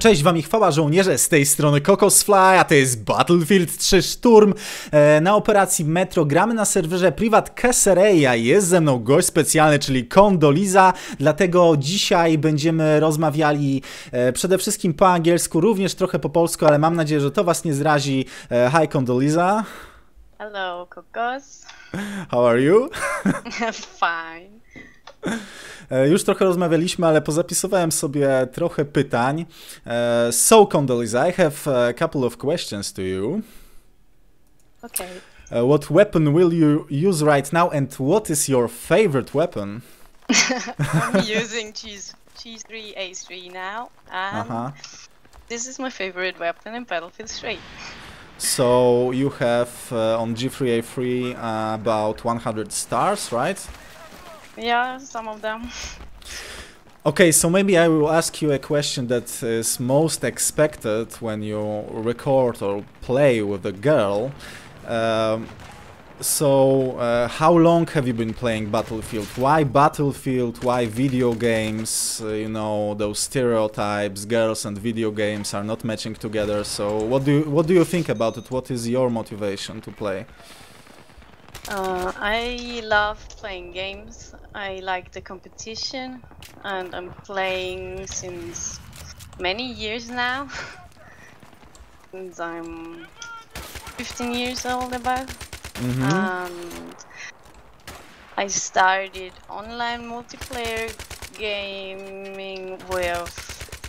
Cześć wam i chwała żołnierze, z tej strony Kokosfly, a to jest Battlefield 3 Szturm. E, na operacji Metro gramy na serwerze Privat Kessereya. Jest ze mną gość specjalny, czyli Kondoliza, dlatego dzisiaj będziemy rozmawiali e, przede wszystkim po angielsku, również trochę po polsku, ale mam nadzieję, że to was nie zrazi. E, hi Kondoliza. Hello, Kokos. How are you? Fine. E, już trochę rozmawialiśmy, ale pozapisywałem sobie trochę pytań. So, Condoleezza, I have a couple of questions to you. Okay. Uh, what weapon will you use right now, and what is your favorite weapon? I'm using cheese G3A3 now, and Uh-huh. this is my favorite weapon in Battlefield 3. So you have uh, on G3A3 uh, about 100 stars, right? Yeah, some of them. Okay, so maybe I will ask you a question that is most expected when you record or play with a girl. Um, so, uh, how long have you been playing Battlefield? Why Battlefield? Why video games? Uh, you know, those stereotypes, girls and video games are not matching together. So, what do you, what do you think about it? What is your motivation to play? Uh, I love playing games. I like the competition, and I'm playing since many years now. since I'm 15 years old, about. Mhm. and I started online multiplayer gaming with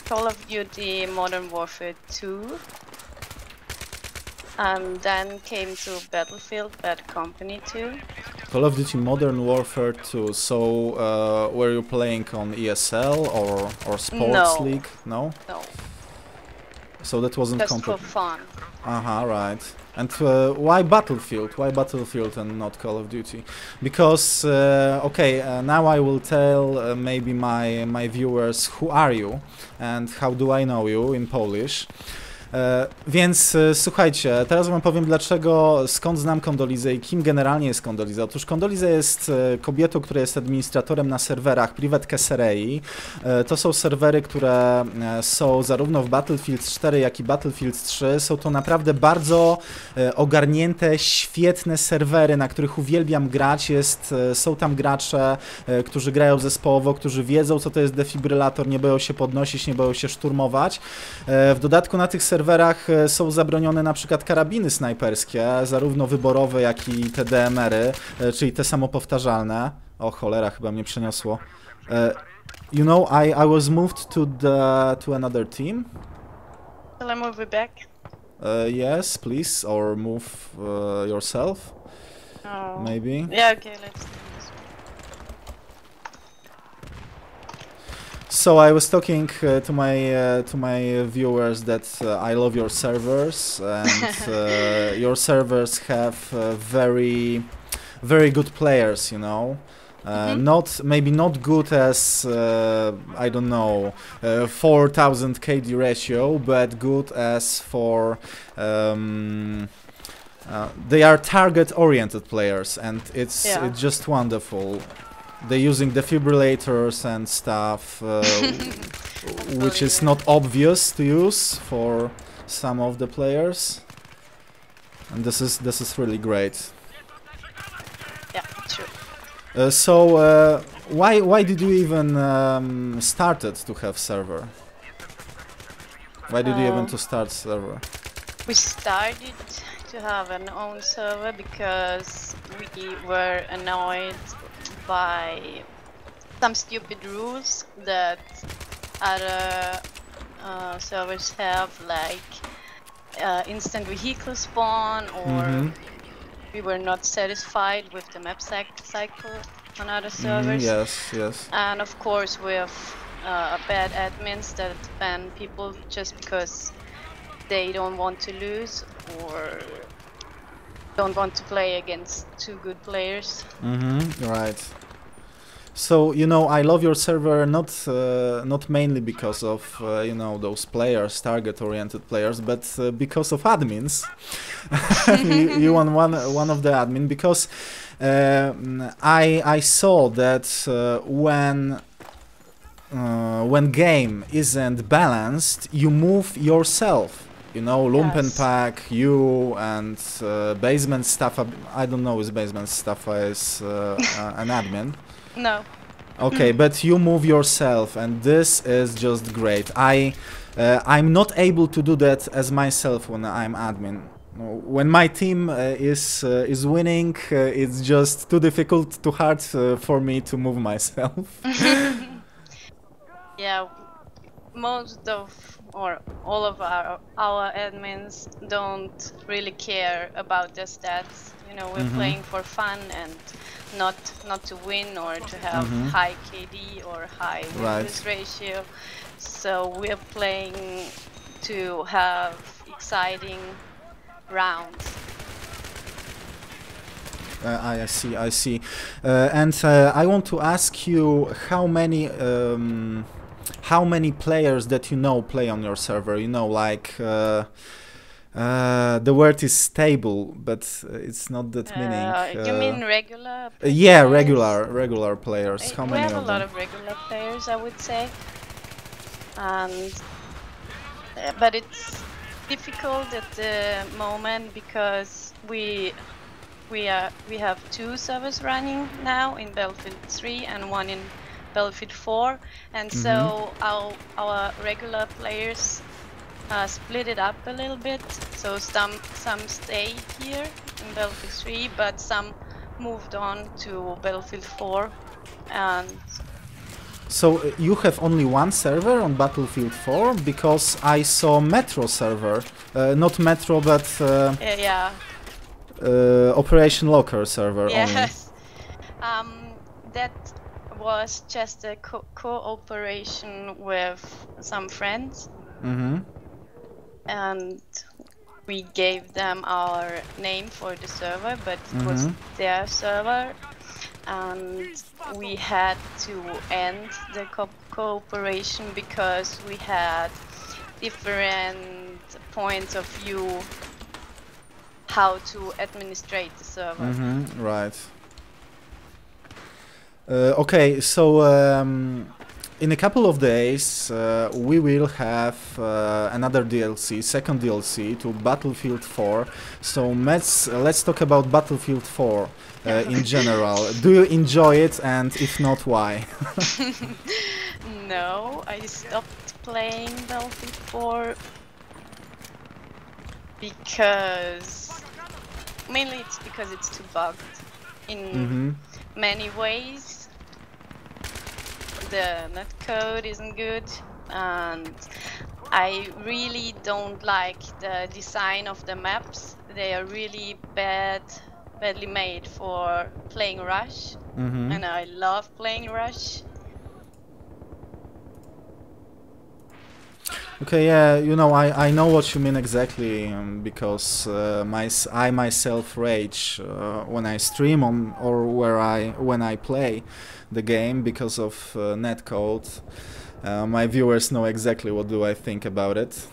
Call of Duty Modern Warfare 2 and then came to Battlefield Bad Company 2. Call of Duty Modern Warfare 2. So, uh, were you playing on ESL or or Sports No. League? No. No, So that wasn't just for fun. Uh huh. Right. And uh, why Battlefield? Why Battlefield and not Call of Duty? Because uh, okay, uh, now I will tell uh, maybe my my viewers who are you and how do I know you in Polish. E, więc e, słuchajcie, teraz wam powiem dlaczego, skąd znam Kondolizę i kim generalnie jest Kondoliza. Otóż Kondoliza jest e, kobietą, która jest administratorem na serwerach Privat Kesserei. To są serwery, które są zarówno w Battlefield 4, jak i Battlefield 3. Są to naprawdę bardzo ogarnięte, świetne serwery, na których uwielbiam grać. Jest, są tam gracze, którzy grają zespołowo, którzy wiedzą, co to jest defibrylator, nie boją się podnosić, nie boją się szturmować. W dodatku na tych serwerach e, są zabronione na przykład karabiny snajperskie, zarówno wyborowe, jak i te DMR-y, e, czyli te samopowtarzalne. O cholera, chyba mnie przeniosło. E, You know, I, I was moved to the to another team. Shall I move back? Uh, yes, please, or move uh, yourself, Oh. maybe. Yeah, okay, let's So I was talking uh, to my uh, to my viewers that uh, I love your servers and uh, your servers have uh, very very good players, you know. Uh, Mhm. Not maybe not good as uh, I don't know uh, 4000 KD ratio, but good as for um, uh, they are target oriented players, and it's Yeah. it's just wonderful. They're using defibrillators and stuff, uh, which is not obvious to use for some of the players. And this is this is really great. Yeah, sure. Uh, so uh, why why did you even um, started to have server? Why did you even Um, to start server? We started to have an own server because we were annoyed by some stupid rules that other uh, servers have, like uh, instant vehicle spawn, or Mhm. we were not satisfied with the map cycle on other Mhm, servers. yes, yes. And of course, with uh, bad admins that ban people just because they don't want to lose or don't want to play against two good players. Mm-hmm. Right. So you know, I love your server not uh, not mainly because of uh, you know those players, target-oriented players, but uh, because of admins. you, you one one of the admin because um I I saw that uh, when uh, when game isn't balanced, you move yourself. You know, Lumpen Yes. You, and uh, Basement Stuff. I don't know if Basement Stuff is uh, uh, an admin. No. Okay, but you move yourself, and this is just great. I, uh, I'm not able to do that as myself when I'm admin. When my team uh, is uh, is winning, uh, it's just too difficult, too hard uh, for me to move myself. Yeah, most of or all of our our admins don't really care about the stats. You know, we're Mhm. playing for fun and not not to win or to have Mhm. high KD or high Right. ratio. So we're playing to have exciting rounds. Uh, I, I see, I see. Uh, and uh, I want to ask you how many um, how many players that you know play on your server. You know, like uh, uh, the word is stable, but uh, it's not that meaning. Uh, you uh, mean regular? uh, yeah, regular regular players. Uh, How we many have a lot of regular players, I would say, and uh, but it's difficult at the moment because we we are we have two servers running now in Battlefield 3 and one in Battlefield 4, and Mm-hmm. so our our regular players uh, split it up a little bit. So some some stay here in Battlefield 3, but some moved on to Battlefield 4, and So uh, you have only one server on Battlefield 4 because I saw Metro server, uh, not Metro but uh, yeah, uh, Operation Locker server only. yes. Um, that was just a co- cooperation with some friends, Mm-hmm. and we gave them our name for the server, but it was Mhm. their server, and we had to end the co- cooperation because we had different points of view how to administrate the server. Mm-hmm. Right. Uh, okay, so um, in a couple of days uh, we will have uh, another DLC, second DLC to Battlefield 4. So let's let's talk about Battlefield 4 uh, in general. Do you enjoy it, and if not, why? No, I stopped playing Battlefield 4 because mainly it's because it's too bugged in Mm-hmm. many ways. The netcode isn't good and I really don't like the design of the maps. They are really bad badly made for playing Rush Mm-hmm. and I love playing Rush. Okay, yeah, you know, I, I know what you mean exactly um, because uh, my, I myself rage uh, when I stream on or where I when I play the game because of uh, netcode. Uh, my viewers know exactly what do I think about it.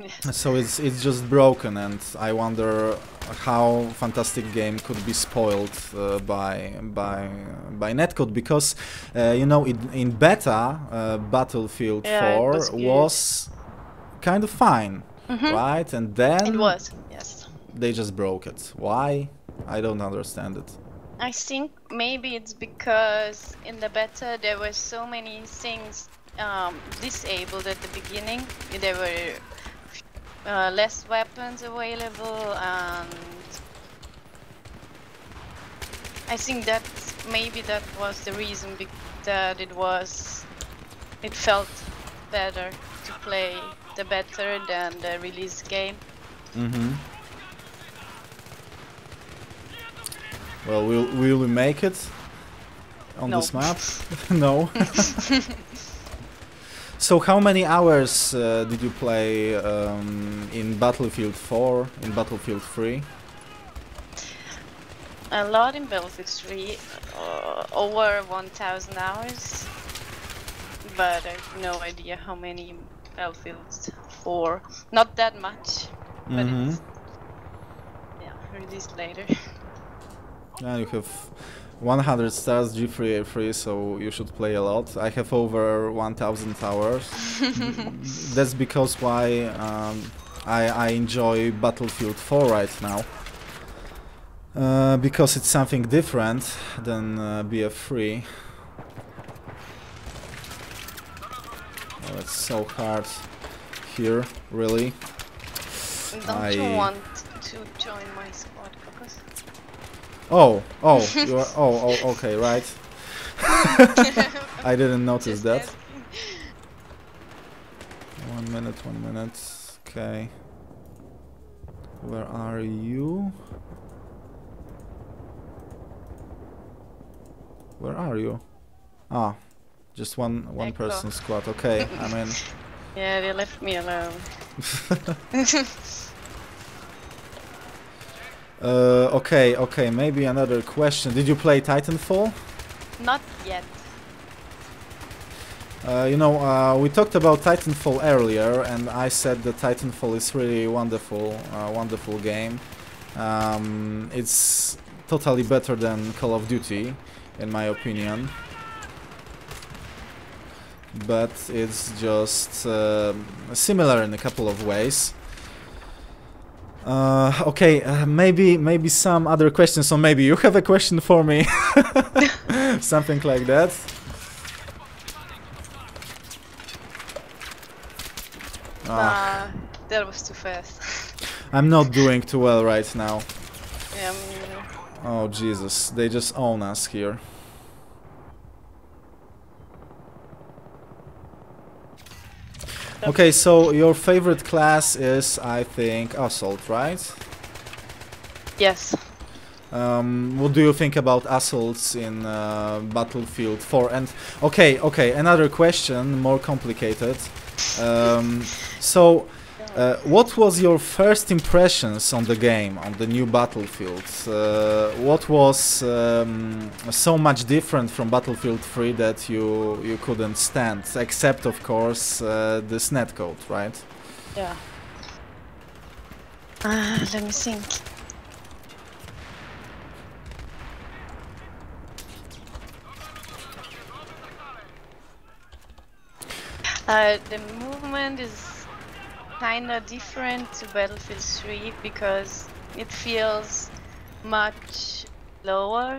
So it's it's just broken, and I wonder how fantastic game could be spoiled uh, by by by netcode because uh, you know in, in beta uh, Battlefield Yeah, 4 was was kind of fine, Mhm. right? And then It was, yes. they just broke it. Why? I don't understand it. I think maybe it's because in the beta there were so many things um, disabled at the beginning. There were uh, less weapons available, and I think that maybe that was the reason that it was. It felt better to play the better than the release game. Mm-hmm. Well, will will we make it on No. this map? no. so, how many hours uh, did you play um, in Battlefield 4, in Battlefield 3? A lot in Battlefield 3, uh, over 1,000 hours, but I have no idea how many in Battlefield 4. Not that much, but Mhm. it's yeah released later. Yeah, you have 100 stars G3A3, so you should play a lot. I have over 1000 hours. That's because why um, I, I enjoy Battlefield 4 right now. Uh, because it's something different than uh, BF3. Oh, it's so hard here, really. Don't I- you want to join my squad? Oh, oh, you are, oh, oh, okay, right. I didn't notice Just that. One minute, one minute. Okay. Where are you? Where are you? Ah, just one one person squad. Okay, I'm in. Yeah, they left me alone. Uh, okay, okay. Maybe another question. Did you play Titanfall? Not yet. Uh, you know, uh, we talked about Titanfall earlier, and I said that Titanfall is really wonderful, uh, wonderful game. Um, it's totally better than Call of Duty, in my opinion. But it's just uh, similar in a couple of ways. Uh, okay, uh, maybe maybe some other questions, or maybe you have a question for me, something like that. Ah. Uh, that was too fast. I'm not doing too well right now. yeah. Oh Jesus, they just own us here. Okay, so your favorite class is, I think, Assault, right? Yes. Um, what do you think about assaults in uh, Battlefield 4? And okay, okay, another question, more complicated. Um, so, uh, what was your first impressions on the game, on the new Battlefield? Uh, what was um, so much different from Battlefield 3 that you you couldn't stand, except of course uh, this netcode, right? Yeah. Uh, let me think. Uh, the movement is kinda different to Battlefield 3 because it feels much lower.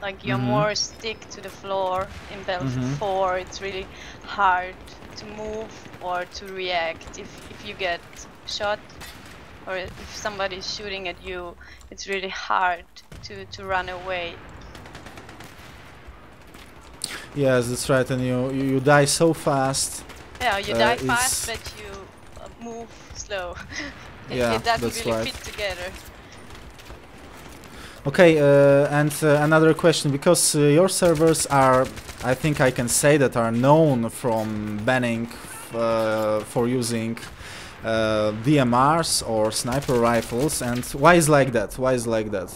Like you're Mhm. more stick to the floor. In Battlefield Mhm. 4, it's really hard to move or to react. If if you get shot or if somebody is shooting at you, it's really hard to to run away. Yes, that's right, and you you, you die so fast. Yeah, you Uh, die fast, but you move slow. Yeah, doesn't that's really right. fit together. Okay, uh, and uh, another question because uh, your servers are, I think I can say that are known from banning uh, for using uh, DMRs or sniper rifles, and why is like that? Why is like that?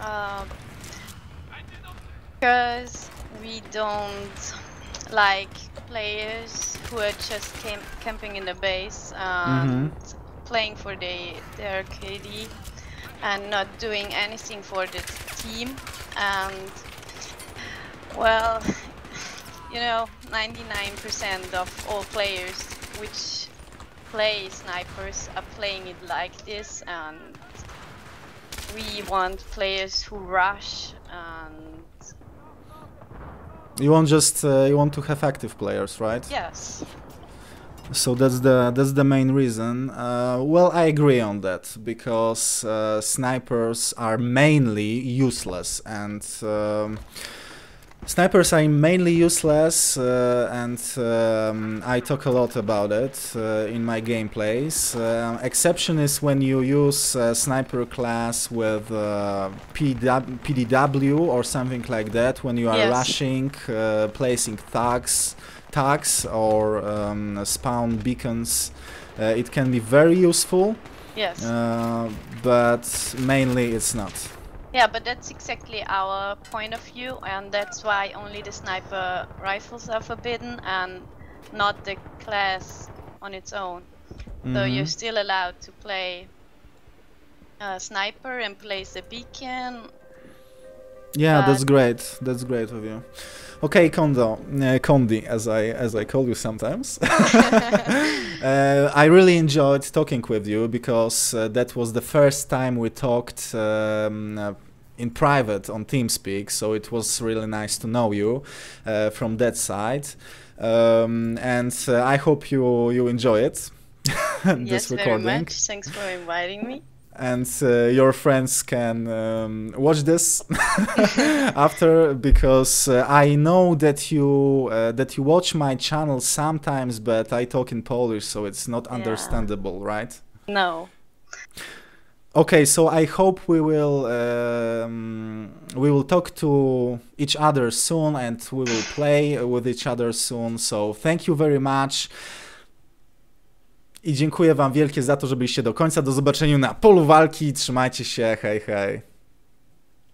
Um, because we don't like players who are just camp camping in the base and playing for the their KD and not doing anything for the team. And well you know 99% of all players which play snipers are playing it like this. And we want players who rush and You want just uh, you want to have active players, right? yes So that's the that's the main reason. Uh, well, I agree on that because uh, snipers are mainly useless, and um, snipers are mainly useless. Uh, and um, I talk a lot about it uh, in my gameplays. Uh, exception is when you use a sniper class with uh, PW, PDW or something like that. When you are Yes. rushing, uh, placing thugs tags or um, spawn beacons. Uh, it can be very useful, yes uh, but mainly it's not. Yeah but that's exactly our point of view and that's why only the sniper rifles are forbidden and not the class on its own so Mhm. you're still allowed to play uh, sniper and place a beacon Yeah, that's great. That's great of you. Okay, Kondo, uh, Kondi, as I as I call you sometimes. uh, I really enjoyed talking with you because uh, that was the first time we talked um, uh, in private on TeamSpeak. So it was really nice to know you uh, from that side, um, and uh, I hope you you enjoy it. this yes, very much. Thanks for inviting me. And uh, your friends can um, watch this after because uh, I know that you uh, that you watch my channel sometimes, but I talk in Polish, so it's not Yeah. understandable, right? No. Okay, so I hope we will um, we will talk to each other soon, and we will play with each other soon. So thank you very much. I dziękuję Wam wielkie za to, że byliście do końca. Do zobaczenia na polu walki. Trzymajcie się. Hej, hej.